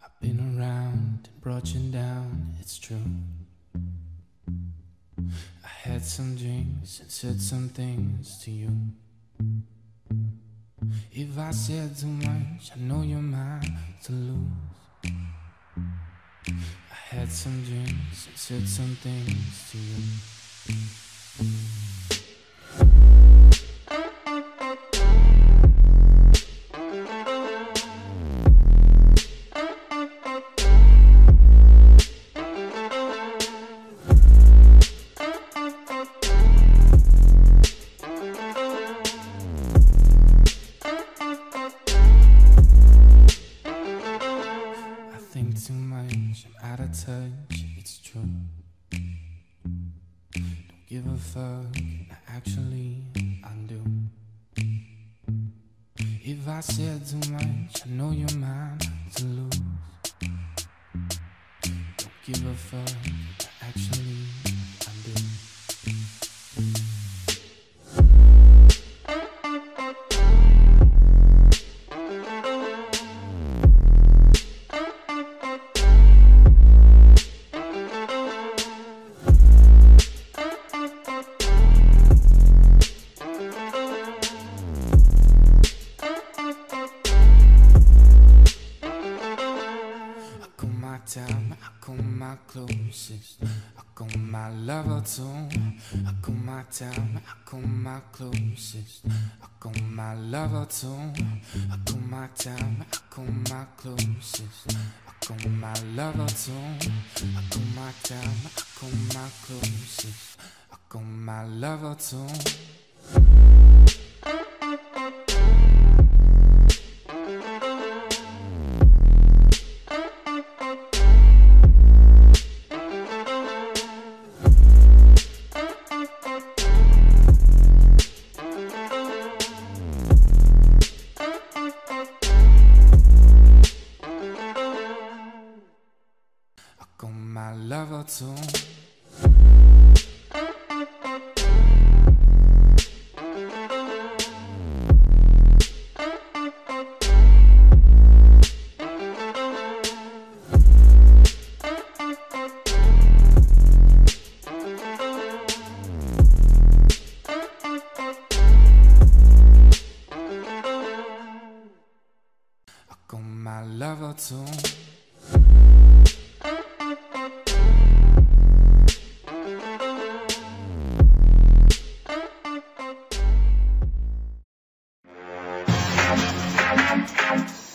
I've been around and brought you down, it's true. I had some drinks and said some things to you. If I said too much, I know you're mine to lose. I had some drinks and said some things to you. Much, I'm out of touch, it's true. Don't give a fuck, I actually I do. If I said too much, I know you're mine to lose. Don't give a fuck, closest. I call my lover too. I call my time, I call my closest. I call my lover too. I call my time, I call my closest. I call my lover too. I call my time, I call my closest. I call my lover too. My lover too. I call my lover too.